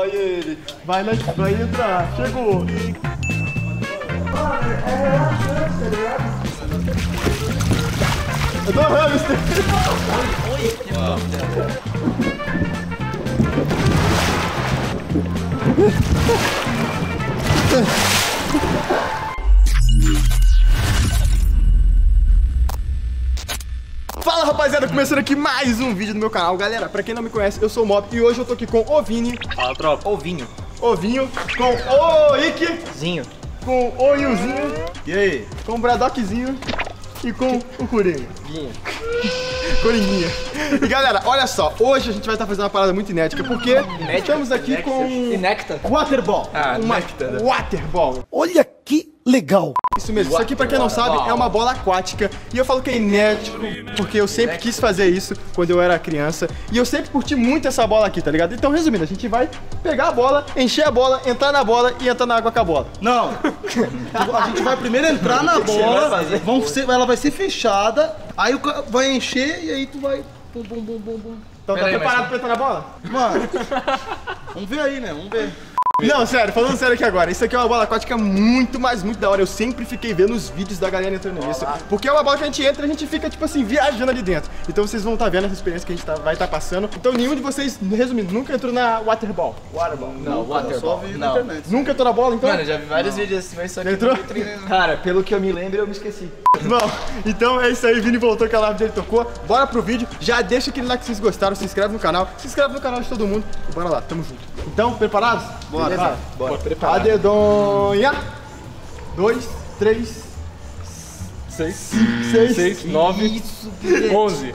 vai ele. Vai, na, vai entrar. Chegou. Eu tô hamster. Fala começando aqui mais um vídeo do meu canal Galera, pra quem não me conhece, eu sou o Mob E hoje eu tô aqui com o Vini Fala, tropa. Ovinho. Ovinho Com o Ike Zinho. Com o Ilzinho E aí? Com o Bradoczinho E com o Coringa Guinha. Coringuinha. E galera, olha só, hoje a gente vai estar fazendo uma parada muito inédita, porque estamos aqui com Nectar. Waterball. Ah, uma néctar. Waterball. Olha que legal! Isso mesmo, isso aqui pra quem não sabe é uma bola aquática e eu falo que é inédito porque eu sempre quis fazer isso quando eu era criança e eu sempre curti muito essa bola aqui, tá ligado? Então, resumindo, a gente vai pegar a bola, encher a bola, entrar na bola e entrar na água com a bola. Não! A gente vai primeiro entrar na bola, vão ser- ela vai ser fechada, aí vai encher e aí tu vai. Bum, bum, bum, bum, bum. Então, tá Pera aí, preparado mas- pra entrar na bola? Mano, vamos ver aí, né? Vamos ver. Não, sério, falando sério aqui agora, isso aqui é uma bola aquática muito, mas muito da hora. Eu sempre fiquei vendo os vídeos da galera entrando nisso. Porque é uma bola que a gente entra e a gente fica, tipo assim, viajando ali dentro. Então vocês vão estar vendo essa experiência que a gente tá- vai estar passando. Então nenhum de vocês, resumindo, nunca entrou na Waterball. Waterball. Não, Eu só Waterball. vi na Não. internet. Nunca entrou na bola, então? Mano, eu já vi vários vídeos assim, mas só que Entrou? nunca não. Cara, pelo que eu me lembro, eu me esqueci. Bom, então é isso aí, Vini voltou que a live dele tocou Bora pro vídeo, já deixa aquele like se vocês gostaram Se inscreve no canal, se inscreve no canal de todo mundo E bora lá, tamo junto Então, preparados? Bora, Beleza? bora, bora. A dedonha Dois, três Seis, seis, seis nove Isso, Onze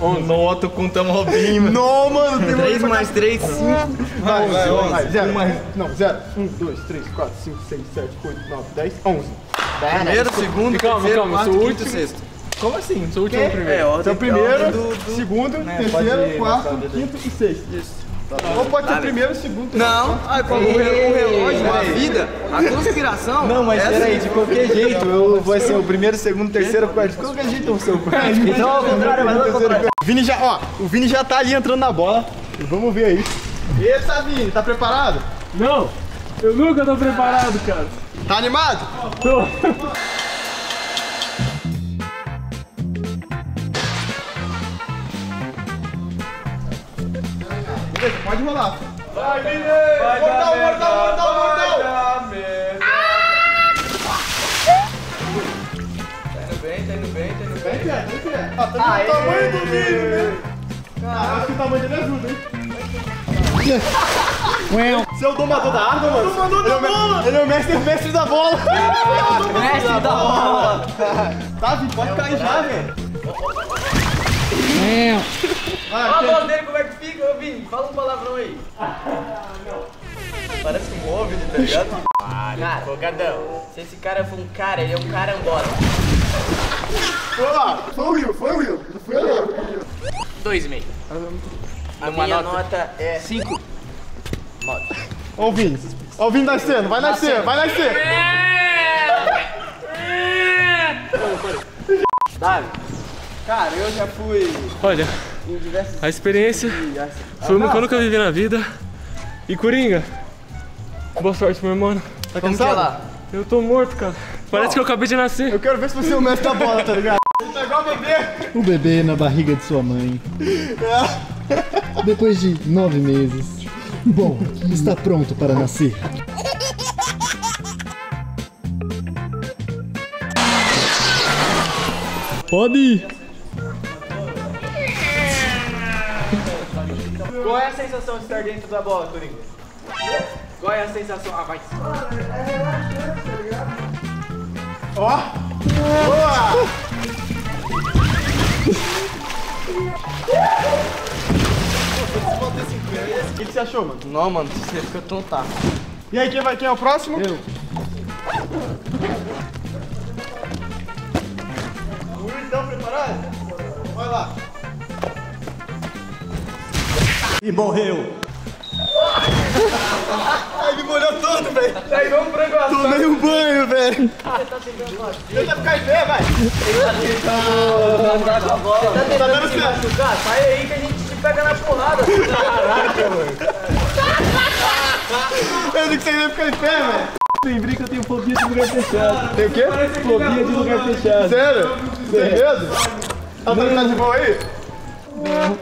11. No, tu contamos Robinho, mano. Não, mano, tem 3 mais 3, 5. Vai, 11, vai, 11. 0 mais. Não, 0. 1, 2, 3, 4, 5, 6, 7, 8, 9, 10, 11. Primeiro, segundo, calma, terceiro, calma, quarto, quinto, sexto. Como assim? Sou é o último primeiro. É, então, primeiro, do, do, segundo, né, terceiro, ir, quarto, quinto e sexto. Isso. Tá tá Ou pode ser tá primeiro, segundo, Não, ah, é o, relógio, a vida, a conspiração. Não, mas peraí, de qualquer jeito, eu vou ser o primeiro, segundo, terceiro, quarto. De qualquer jeito eu o quarto. Então, ao contrário, mas não contrário. Vini já, ó, o Vini já tá ali entrando na bola. Vamos ver aí. Eita, Vini, tá preparado? Não eu nunca tô preparado, cara. Tá animado? Tô. Beleza, pode rolar. Vai, Vini! Mortal, mortal, mortal, mortal! Tá indo bem, tá indo bem, tá indo bem. Vem. Ó, tá vendo o tamanho do Vini, né? Cara, acho que o tamanho dele ajuda, hein? Você é o domador da arma, mano? O domador da bola! Ele é o mestre, mestre da bola! Mestre da bola. Tá, Vini, pode cair já, velho. Olha a voz dele como é que fica, ô Vini. Fala um palavrão aí. Parece um OVNI, tá ligado? Cara, folgadão. Se esse cara for um cara, ele é um carambola. Foi lá, foi o Will, foi o Will. Foi eu, não. Dois e meio. A minha nota é... Cinco. Ó o Vini. Ó o Vini nascendo, vai nascer, vai nascer. Cara, eu já fui Olha, a experiência foi uma que eu nunca vivi na vida. E Coringa, boa sorte, meu irmão. Tá Como é cansado? lá? Eu tô morto, cara. Parece que eu acabei de nascer. Eu quero ver se você é o mestre da bola, tá ligado? Ele tá igual bebê. O bebê na barriga de sua mãe. Depois de nove meses. Bom, está pronto para nascer. Pode ir. Qual é a sensação de estar dentro da bola, Coringa? Qual é a sensação? Ah, vai. Ó. Boa. Achou, mano? Não, mano, você fica tontar. E aí, quem, vai, quem é o próximo? Eu. Então, preparado? Vai lá. E morreu. Ai, me molhou todo, velho. Tá igual um frango assado. Tomei um banho, velho. Tenta ficar em pé, vai. Tá tá Tá tentando dando se certo. machucar? Sai aí que a gente te pega na porrada. Caraca, mano. achando que você ia ficar em pé, velho. Lembrei que eu tenho fobia de lugar fechado. Tem o quê? Fobia de lugar fechado. Sério? Tem medo? Tá, tá de boa aí? Não.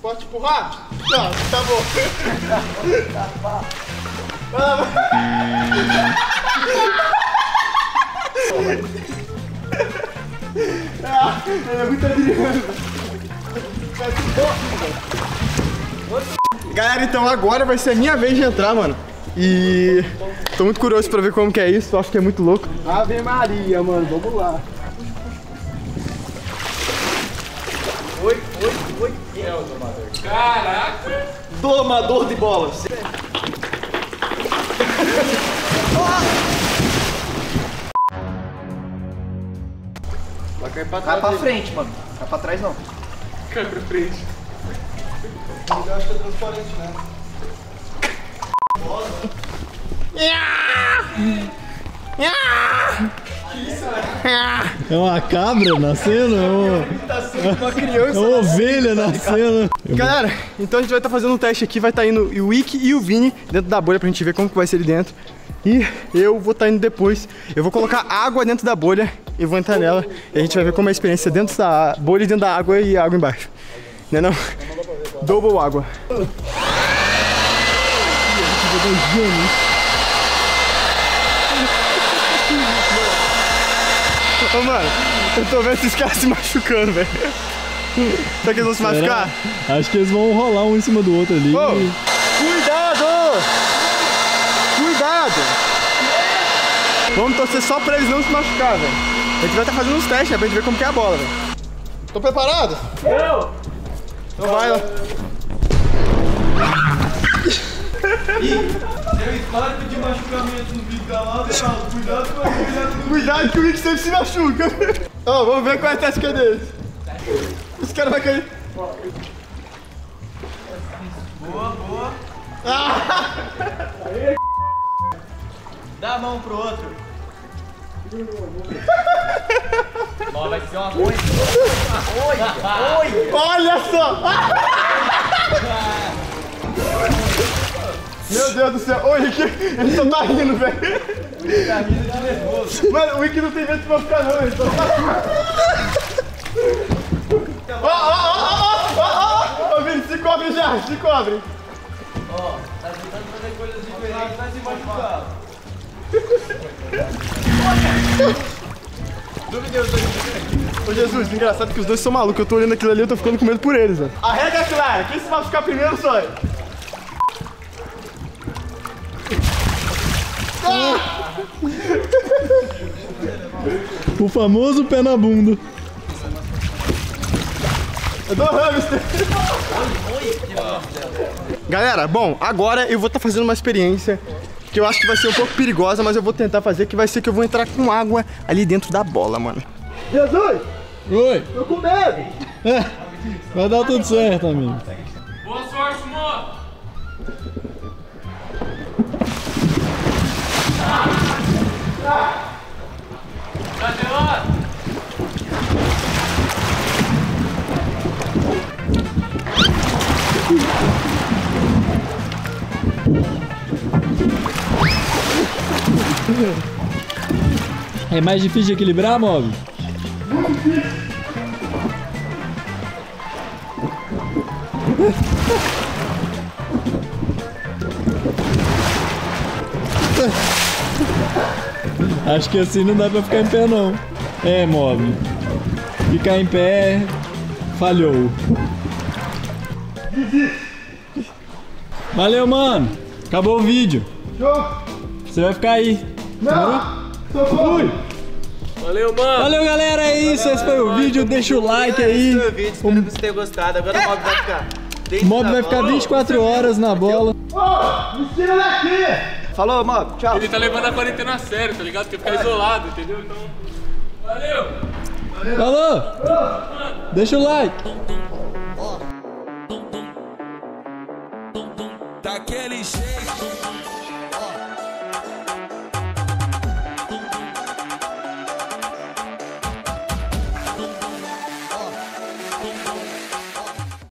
Pode empurrar? Não, tá bom. Ah, é muito adriano. Galera, então agora vai ser a minha vez de entrar, mano. E tô muito curioso pra ver como que é isso, acho que é muito louco. Ave Maria, mano, vamos lá. Domador de bolas. Vai cair pra trás. Vai pra frente, mano. Vai pra trás não. Cai pra frente. Eu acho que é transparente, né? É uma cabra nascendo? É uma, criança. é uma ovelha nascendo? Galera, então a gente vai estar fazendo um teste aqui, vai estar indo o Wiki e o Vini dentro da bolha pra gente ver como que vai ser ali dentro. E eu vou estar indo depois. Eu vou colocar água dentro da bolha e vou entrar nela. E a gente vai ver como é a experiência dentro da bolha e dentro da água e água embaixo. Né não? Double água. Ô mano, eu tô vendo esses caras se machucando, velho. Será que eles vão se machucar? Acho que eles vão rolar um em cima do outro ali. Ô, cuidado! Cuidado! Vamos torcer só pra eles não se machucar, velho. A gente vai estar fazendo uns testes, né, pra gente ver como que é a bola, velho. Tô preparado? Eu! Então vai lá. Histórico de machucamento no vídeo da Ronaldo. Cuidado com cuidado Cuidado que o Rick sempre se machuca. Ó, vamos ver qual é a tática deles. Esse cara vai cair. Dá a mão pro outro. Ó, vai ser uma coisa. Oi, oi. Olha só! Meu Deus do céu, ô Rick, ele só tá rindo, velho. Tá rindo de nervoso. Mano, o Rick não tem medo de machucar não, ele só tá Ó, ó, ó, ó, ó, ó, ó, Ô, Vini, se cobre já, se cobre. Ó, tá tentando fazer coisas diferentes, vai se machucar. Ô Jesus, engraçado que os dois são malucos, eu tô olhando aquilo ali, eu tô ficando com medo por eles, velho. A regra é clara, quem se machucar primeiro só eu. O famoso pé na bunda. Eu dou hamster. Galera, bom, agora eu vou estar fazendo uma experiência que eu acho que vai ser um pouco perigosa, mas eu vou tentar fazer, que vai ser que eu vou entrar com água ali dentro da bola, mano. Jesus, Oi, tô com medo. vai dar tudo certo, amigo. É mais difícil de equilibrar, Mob? Acho que assim não dá pra ficar em pé, não. É, Mob. Ficar em pé, falhou. Valeu, mano. Acabou o vídeo. Você vai ficar aí. Não, socorro. Valeu, mano! Valeu, galera. É isso. Esse foi o vídeo. Deixa o like aí. Esse foi o vídeo, espero que você tenha gostado. Agora o mob vai ficar. O mob vai ficar 24 horas na bola. Ô, me tira daqui. Falou, Mob. Tchau. Ele tá levando a quarentena a sério, tá ligado? Porque ficar isolado, entendeu? Então. Valeu! Falou. Deixa o like. daquele jeito.